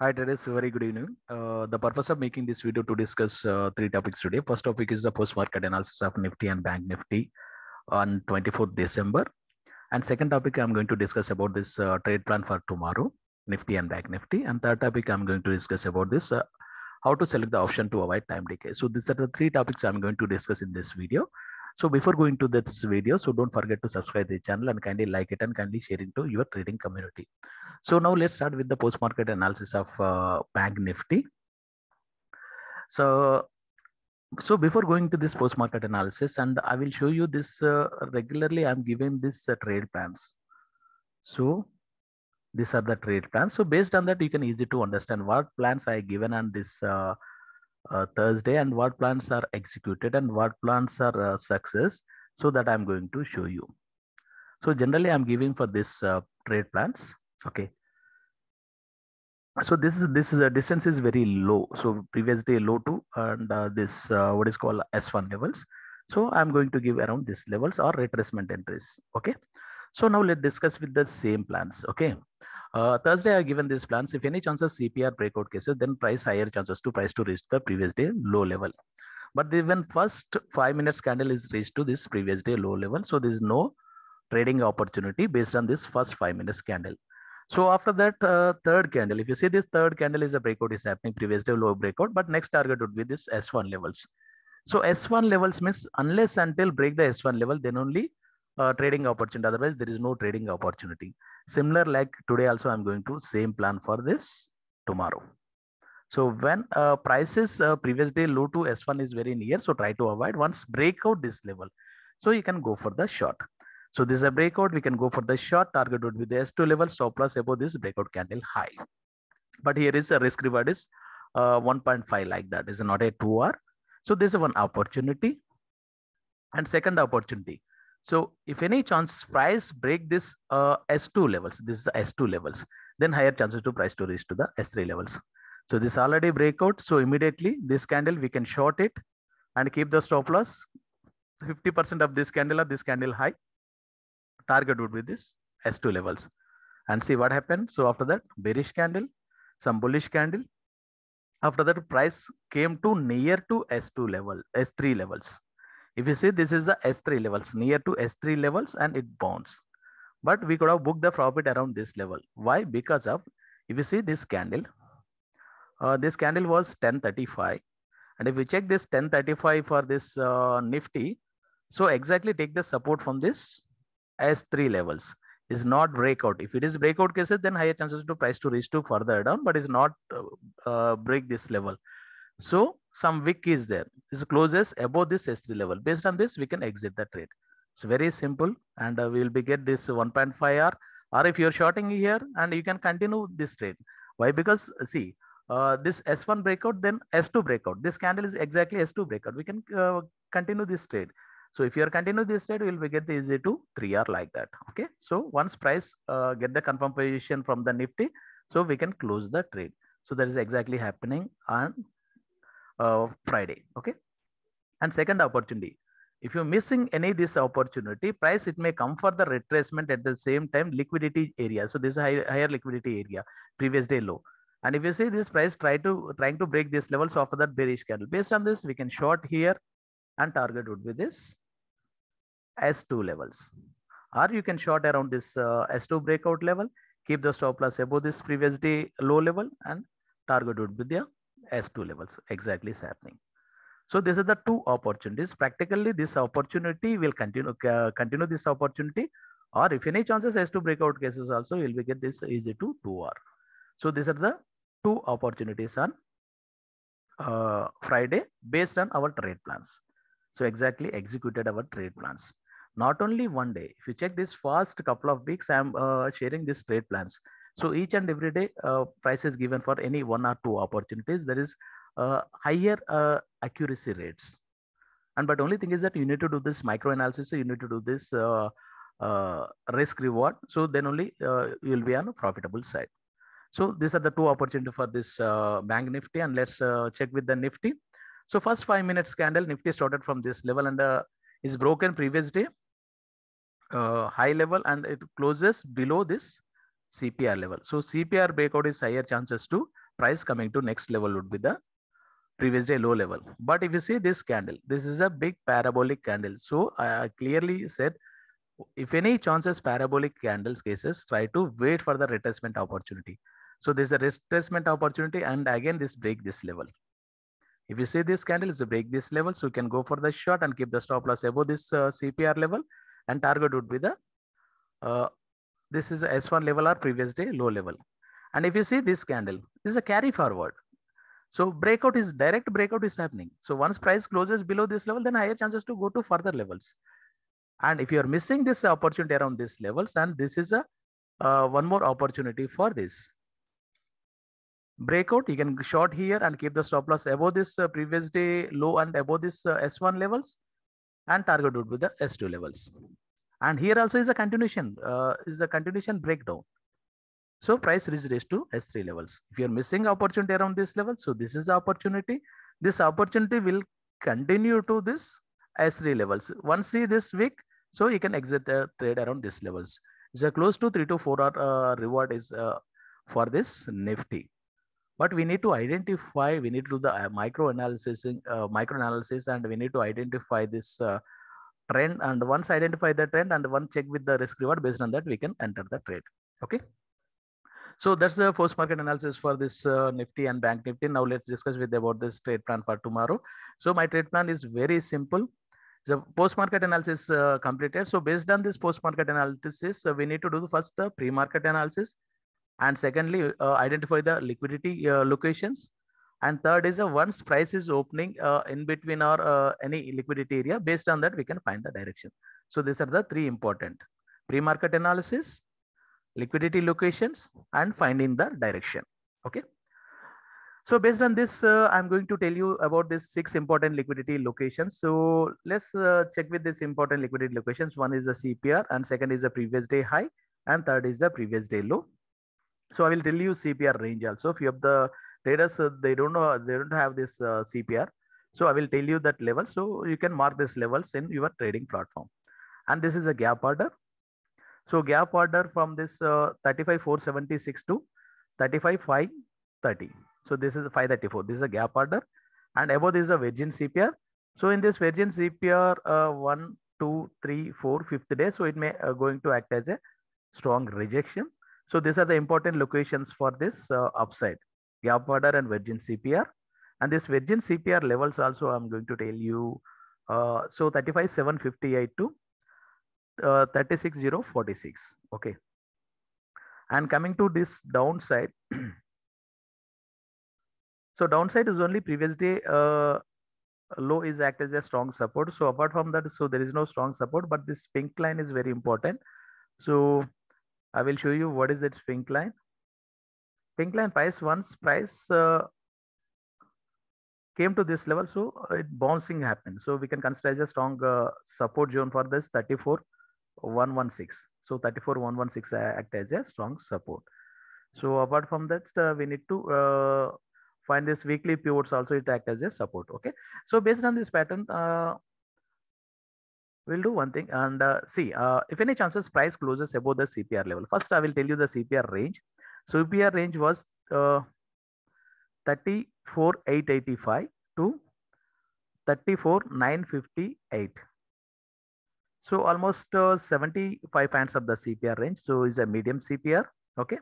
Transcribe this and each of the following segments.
Hi, traders. Very good evening. Uh, the purpose of making this video to discuss uh, three topics today. First topic is the post-market analysis of Nifty and Bank Nifty on 24th December. And second topic, I'm going to discuss about this uh, trade plan for tomorrow, Nifty and Bank Nifty. And third topic, I'm going to discuss about this, uh, how to select the option to avoid time decay. So these are the three topics I'm going to discuss in this video. So before going to this video, so don't forget to subscribe the channel and kindly like it and kindly share it to your trading community. So now let's start with the post-market analysis of uh, Bank Nifty. So, so before going to this post-market analysis, and I will show you this uh, regularly, I'm giving this uh, trade plans. So these are the trade plans. So based on that, you can easy to understand what plans I given and this uh, uh, Thursday and what plans are executed and what plans are uh, success. So that I'm going to show you. So generally, I'm giving for this uh, trade plans okay so this is this is a distance is very low so previous day low to and uh, this uh, what is called s1 levels so i'm going to give around these levels or retracement entries okay so now let's discuss with the same plans okay uh, thursday i given these plans. If any chances cpr breakout cases then price higher chances to price to reach the previous day low level. But the, when first five minutes candle is reached to this previous day low level. So there is no trading opportunity based on this first five minutes candle. So after that uh, third candle, if you see this third candle is a breakout is happening previous day low breakout, but next target would be this S1 levels. So S1 levels means unless until break the S1 level, then only uh, trading opportunity. Otherwise, there is no trading opportunity. Similar like today also, I'm going to same plan for this tomorrow. So when uh, prices uh, previous day low to S1 is very near, so try to avoid once break out this level. So you can go for the short. So this is a breakout. We can go for the short target would be the S2 level stop loss above this breakout candle high. But here is a risk reward is uh, 1.5 like that is not a 2R. So this is one opportunity and second opportunity. So if any chance price break this uh, S2 levels, this is the S2 levels, then higher chances to price to reach to the S3 levels. So this already breakout. So immediately this candle, we can short it and keep the stop loss 50% of this candle or this candle high target would be this S2 levels and see what happened. So after that bearish candle, some bullish candle. After that price came to near to S2 level, S3 levels. If you see this is the S3 levels near to S3 levels and it bounce. But we could have booked the profit around this level. Why? Because of if you see this candle, uh, this candle was 1035 and if we check this 1035 for this uh, nifty so exactly take the support from this S3 levels is not breakout. If it is breakout cases, then higher chances to price to reach to further down, but is not uh, uh, break this level. So some wick is there. This closes above this S3 level. Based on this, we can exit the trade. It's very simple, and uh, we will be get this 1.5R. Or if you're shorting here, and you can continue this trade. Why? Because see, uh, this S1 breakout, then S2 breakout. This candle is exactly S2 breakout. We can uh, continue this trade. So if you are continue this trade, we will get the easy to 3R like that. Okay. So once price uh, get the confirmation from the Nifty, so we can close the trade. So that is exactly happening on uh, Friday. Okay. And second opportunity. If you're missing any this opportunity, price it may come for the retracement at the same time liquidity area. So this is high, higher liquidity area, previous day low. And if you see this price try to trying to break this level, so after that bearish candle. Based on this, we can short here and target would be this S2 levels. Or you can short around this uh, S2 breakout level, keep the stop loss above this previous day low level and target would be the S2 levels. Exactly is happening. So these are the two opportunities. Practically, this opportunity will continue uh, continue this opportunity, or if any chances S2 breakout cases also, will we get this easy to 2R. So these are the two opportunities on uh, Friday based on our trade plans. So exactly executed our trade plans. Not only one day, if you check this first couple of weeks, I'm uh, sharing these trade plans. So each and every day uh, price is given for any one or two opportunities. There is uh, higher uh, accuracy rates. And but only thing is that you need to do this micro analysis. So you need to do this uh, uh, risk reward. So then only you will be on a profitable side. So these are the two opportunities for this bank nifty. And let's check with the nifty. So first five minutes candle, Nifty started from this level and uh, is broken previous day uh, high level and it closes below this CPR level. So CPR breakout is higher chances to price coming to next level would be the previous day low level. But if you see this candle, this is a big parabolic candle. So I clearly said, if any chances parabolic candles cases, try to wait for the retracement opportunity. So this is a retracement opportunity and again this break this level. If you see this candle is break this level, so you can go for the short and keep the stop loss above this uh, CPR level and target would be the, uh, this is a S1 level or previous day low level. And if you see this candle, this is a carry forward. So breakout is direct breakout is happening. So once price closes below this level, then higher chances to go to further levels. And if you are missing this opportunity around this levels, and this is a uh, one more opportunity for this breakout, you can short here and keep the stop loss above this uh, previous day low and above this uh, S1 levels and target would be the S2 levels. And here also is a continuation, uh, is a continuation breakdown. So price is raised to S3 levels. If you're missing opportunity around this level, so this is opportunity. This opportunity will continue to this S3 levels. Once see this week, so you can exit the trade around this levels. So close to three to four hour uh, reward is uh, for this Nifty. But we need to identify, we need to do the uh, micro analysis, uh, micro analysis, and we need to identify this uh, trend. And once identify the trend and one check with the risk reward based on that, we can enter the trade. Okay. So that's the post market analysis for this uh, Nifty and Bank Nifty. Now let's discuss with about this trade plan for tomorrow. So my trade plan is very simple. The post market analysis uh, completed. So based on this post market analysis, uh, we need to do the first the pre market analysis, and secondly uh, identify the liquidity uh, locations, and third is a once price is opening uh, in between or any liquidity area. Based on that, we can find the direction. So these are the three important pre market analysis, liquidity locations and finding the direction. Okay. So based on this, uh, I'm going to tell you about this six important liquidity locations. So let's uh, check with this important liquidity locations. One is the CPR and second is the previous day high and third is the previous day low. So I will tell you CPR range also. If you have the traders, uh, they don't know, they don't have this uh, CPR. So I will tell you that level. So you can mark these levels in your trading platform. And this is a gap order so gap order from this uh, 35476 to 35530. So this is 534. This is a gap order. And above this is a Virgin CPR. So in this Virgin CPR, uh, one, two, three, four, fifth day. So it may uh, going to act as a strong rejection. So these are the important locations for this uh, upside. Gap order and Virgin CPR. And this Virgin CPR levels also I'm going to tell you. Uh, so 35758 to uh, 36046 okay and coming to this downside so downside is only previous day uh, low is act as a strong support so apart from that so there is no strong support but this pink line is very important so i will show you what is that pink line pink line price once price uh, came to this level so it bouncing happened. So we can consider as a strong uh, support zone for this 34 116 so 34 116 act as a strong support. So apart from that uh, we need to uh, find this weekly pivots also it act as a support okay? So based on this pattern uh, we'll do one thing and uh, see uh, if any chances price closes above the cpr level first i will tell you the cpr range so cpr range was uh, 34885 to 34958 so almost uh, 75 points of the CPR range. So is a medium CPR. Okay.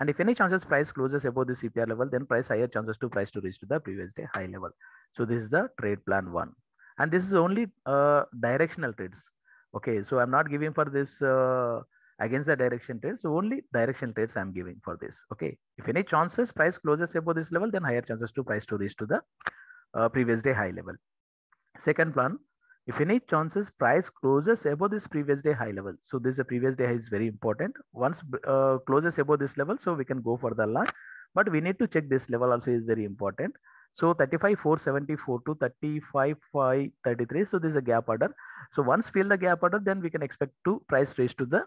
And if any chances price closes above the CPR level, then price higher chances to price to reach to the previous day high level. So this is the trade plan one. And this is only uh, directional trades. Okay. So I'm not giving for this uh, against the direction trades. So only direction trades I'm giving for this. Okay. If any chances price closes above this level, then higher chances to price to reach to the uh, previous day high level. Second plan, if any chances price closes above this previous day high level. So this is a previous day high is very important. Once uh, closes above this level, so we can go for the long, but we need to check this level also is very important. So 35 474 to 35 533. So this is a gap order. So once fill the gap order, then we can expect to price reach to the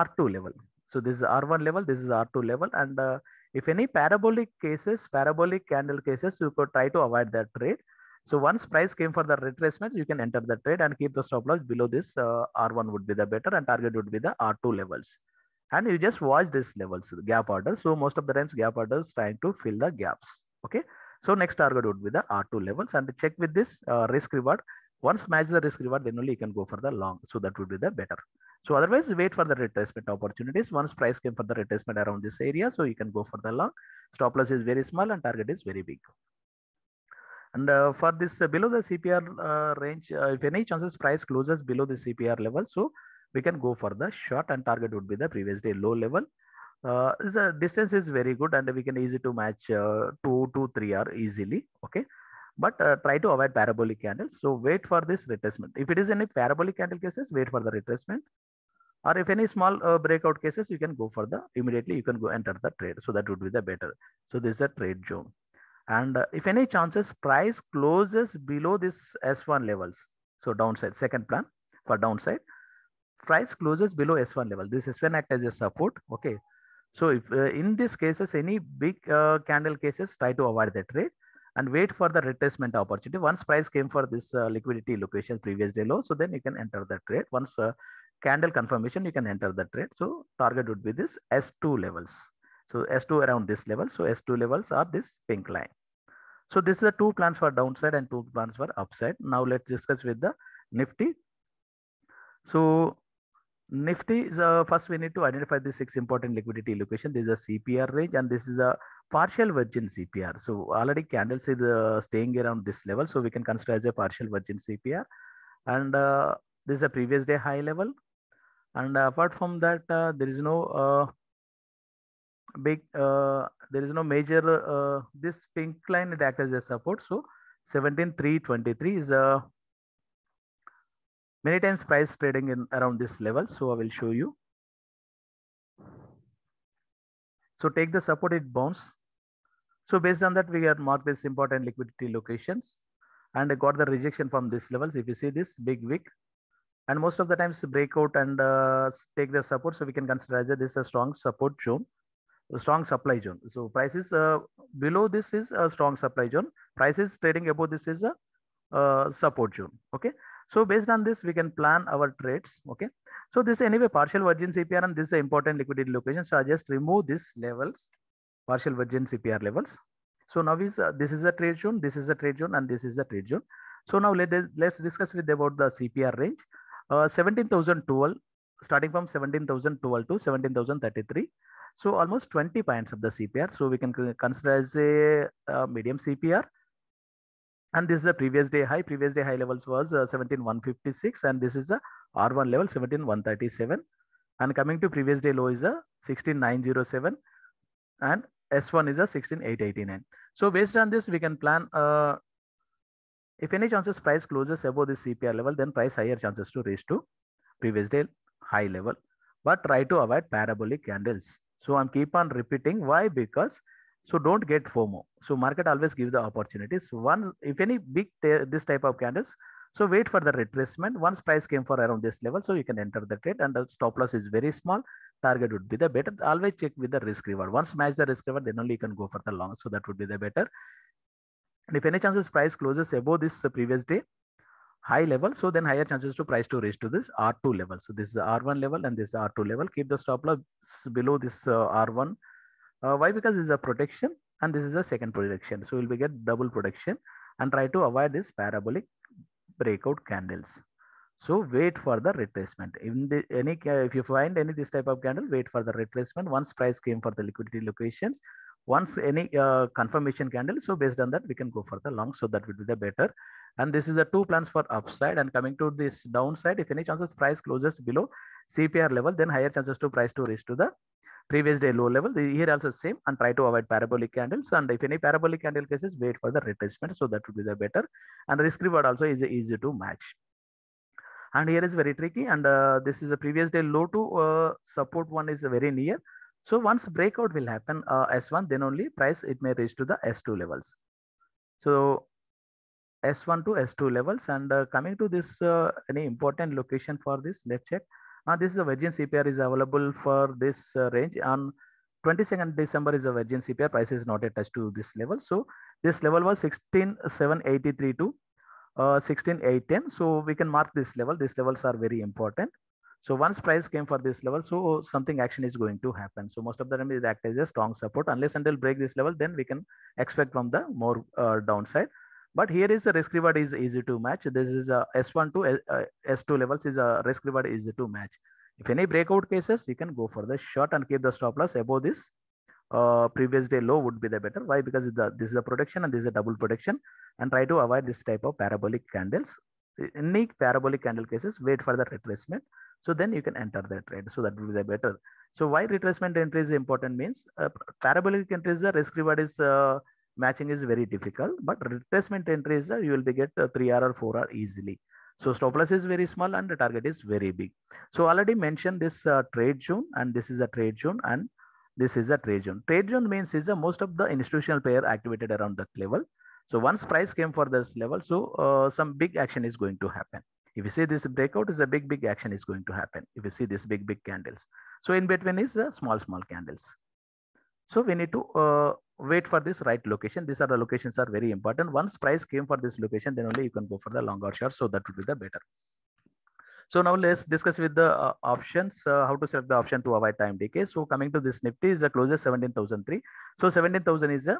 R2 level. So this is R1 level, this is R2 level. And uh, if any parabolic cases, parabolic candle cases, you could try to avoid that trade. So once price came for the retracement, you can enter the trade and keep the stop loss below this uh, R1 would be the better and target would be the R2 levels. and you just watch this levels gap order so most of the times gap orders trying to fill the gaps okay so next target would be the r2 levels and check with this uh, risk reward once match the risk reward then only you can go for the long so that would be the better so otherwise wait for the retracement opportunities once price came for the retracement around this area so you can go for the long stop loss is very small and target is very big and uh, for this uh, below the cpr uh, range uh, if any chances price closes below the cpr level so we can go for the short and target would be the previous day low level. Uh, the distance is very good and we can easy to match uh, 2 to 3 r easily. Okay. But uh, try to avoid parabolic candles. So wait for this retracement. If it is any parabolic candle cases, wait for the retracement. Or if any small uh, breakout cases, you can go for the immediately you can go enter the trade. So that would be the better. So this is a trade zone. And uh, if any chances price closes below this S1 levels, so downside second plan for downside, price closes below S1 level. This S1 act as a support. Okay. So if uh, in these cases, any big uh, candle cases, try to avoid the trade and wait for the retracement opportunity. Once price came for this uh, liquidity location previous day low, so then you can enter the trade. Once uh, candle confirmation, you can enter the trade. So target would be this S2 levels. So S2 around this level. So S2 levels are this pink line. So this is the two plans for downside and two plans for upside. Now let's discuss with the Nifty. So Nifty is uh, first we need to identify the six important liquidity location. This is a CPR range and this is a partial virgin CPR. So already candles is uh, staying around this level. So we can consider as a partial virgin CPR. And uh, this is a previous day high level. And apart from that, uh, there is no uh, big, uh, there is no major, this pink line it acts as a support. So 17323 is a many times price trading in around this level. So I will show you. So take the support, it. So based on that, we have marked this important liquidity locations and I got the rejection from this levels. If you see this big wick and most of the times breakout and uh, take the support. So we can consider as a, this a strong support zone, a strong supply zone. So prices uh, below this is a strong supply zone. Prices trading above this is a uh, support zone. Okay. So based on this, we can plan our trades. Okay. So this anyway partial virgin CPR and this is important liquidity location. So I just remove this levels, partial virgin CPR levels. So now is uh, this is a trade zone, this is a trade zone, and this is a trade zone. So now let let's discuss with about the CPR range. Uh, 17,012 starting from 17,012 to 17,033. So almost 20 points of the CPR. So we can consider as a, a medium CPR and this is the previous day high. Previous day high levels was uh, 17156 and this is a r1 level 17137 and coming to previous day low is a 16907 and s1 is a 16889 so based on this we can plan uh, if any chances price closes above this cpr level then price higher chances to reach to previous day high level. But try to avoid parabolic candles. So i'm keep on repeating. Why? Because so don't get FOMO. So market always give the opportunities. Once, if any big this type of candles, so wait for the retracement. Once price came for around this level, so you can enter the trade and the stop loss is very small. Target would be the better. Always check with the risk reward. Once match the risk reward, then only you can go for the long. So that would be the better. And if any chances price closes above this previous day high level, so then higher chances to price to reach to this R2 level. So this is R1 level and this R2 level. Keep the stop loss below this uh, R1 uh, why? Because this is a protection and this is a second protection. So we'll get double protection and try to avoid this parabolic breakout candles. So wait for the retracement. In the, any if you find any this type of candle, wait for the retracement. Once price came for the liquidity locations, once any uh, confirmation candle, so based on that we can go for the long. So that would be the better. And this is the two plans for upside and coming to this downside. If any chances price closes below CPR level, then higher chances to price to reach to the previous day low level. Here also same and try to avoid parabolic candles. And if any parabolic candle cases, wait for the retracement. So that would be the better. And risk reward also is easy to match. And here is very tricky. And uh, this is a previous day low to uh, support one is very near. So once breakout will happen uh, S1, then only price it may reach to the S2 levels. So S1 to S2 levels. And uh, coming to this, uh, any important location for this, let's check. Uh, this is a Virgin CPR is available for this uh, range on 22nd December is a Virgin CPR price is not attached to this level. So this level was 16,783 to uh, 16,810. So we can mark this level. These levels are very important. So once price came for this level, so something action is going to happen. So most of the time it as a strong support unless until break this level, then we can expect from the more uh, downside. But here is the risk reward is easy to match. This is a S1 to uh, S2 levels is a risk reward easy to match. If any breakout cases, you can go for the short and keep the stop loss above this uh, previous day low would be the better. Why? Because the, this is a protection and this is a double protection and try to avoid this type of parabolic candles. Any parabolic candle cases, wait for the retracement. So then you can enter the trade. So that will be the better. So why retracement entry is important means uh, parabolic entry is the risk reward is uh, matching is very difficult, but retracement entry is uh, you will be get uh, 3R or 4R easily. So stop loss is very small and the target is very big. So already mentioned this uh, trade zone and this is a trade zone and this is a trade zone. Trade zone means is a most of the institutional player activated around that level. So once price came for this level, so uh, some big action is going to happen. If you see this breakout is a big, big action is going to happen. If you see this big, big candles. So in between is a small, small candles. So we need to uh, wait for this right location. These are the locations are very important. Once price came for this location, then only you can go for the long or short. So that would be the better. So now let's discuss with the uh, options, uh, how to select the option to avoid time decay. So coming to this Nifty is the closest 17,003. So 17,000 is a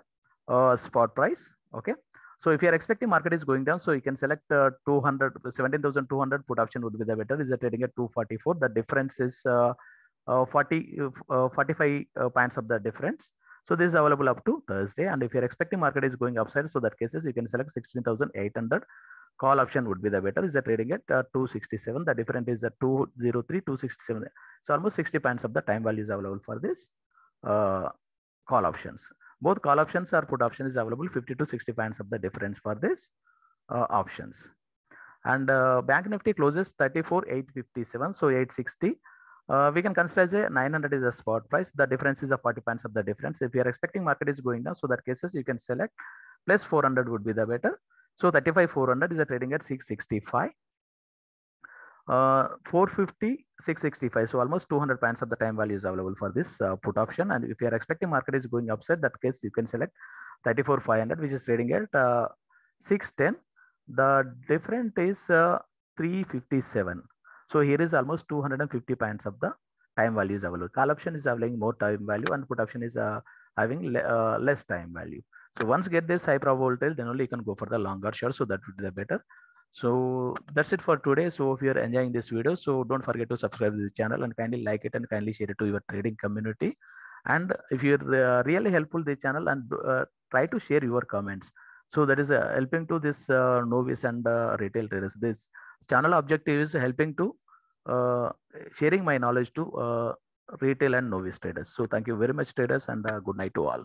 uh, spot price. Okay. So if you are expecting market is going down, so you can select uh, 200, 17,200 put option would be the better. Is trading at 244. The difference is uh, uh, 40, uh, 45 uh, points of the difference. So this is available up to Thursday. And if you're expecting market is going upside, so that cases you can select 16,800 call option would be the better. Is the trading at uh, 267 the difference is at 203 267 so almost 60 points of the time value is available for this uh, call options. Both call options or put option is available. 50 to 60 points of the difference for this uh, options. And uh, bank nifty closes 34 857 so 860 uh, we can consider as a 900 is a spot price. The difference is a 40 points of the difference. If you are expecting market is going down so that cases you can select plus 400 would be the better. So 35 400 is a trading at 665. Uh, 450 665 so almost 200 points of the time value is available for this uh, put option. And if you are expecting market is going upside that case you can select 34 500 which is trading at uh, 610 the difference is uh, 357 so here is almost 250 points of the time value is available call option is having more time value and put option is uh, having le uh, less time value so once get this high probability, then only you can go for the longer short. So that would be the better. So that's it for today. So if you're enjoying this video, so don't forget to subscribe to the channel and kindly like it and kindly share it to your trading community. And if you're uh, really helpful the channel and uh, try to share your comments. So that is uh, helping to this uh, novice and retail traders. This channel objective is helping to Uh, sharing my knowledge to uh, retail and novice traders. So thank you very much traders and uh, good night to all.